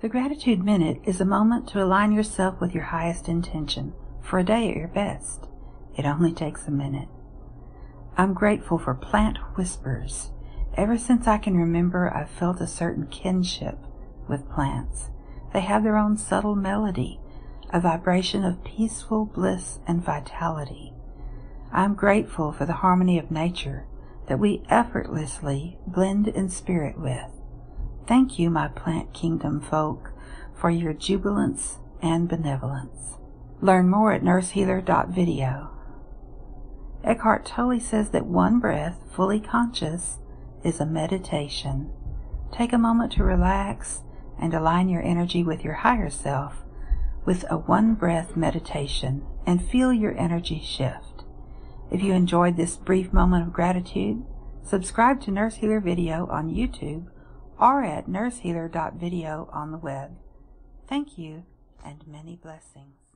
The Gratitude Minute is a moment to align yourself with your highest intention for a day at your best. It only takes a minute. I'm grateful for plant whispers. Ever since I can remember, I've felt a certain kinship with plants. They have their own subtle melody, a vibration of peaceful bliss and vitality. I'm grateful for the harmony of nature that we effortlessly blend in spirit with. Thank you, my plant kingdom folk, for your jubilance and benevolence. Learn more at nursehealer.video. Eckhart Tolle says that one breath, fully conscious, is a meditation. Take a moment to relax and align your energy with your higher self with a one breath meditation and feel your energy shift. If you enjoyed this brief moment of gratitude, subscribe to Nurse Healer Video on YouTube or at nursehealer.video on the web. Thank you and many blessings.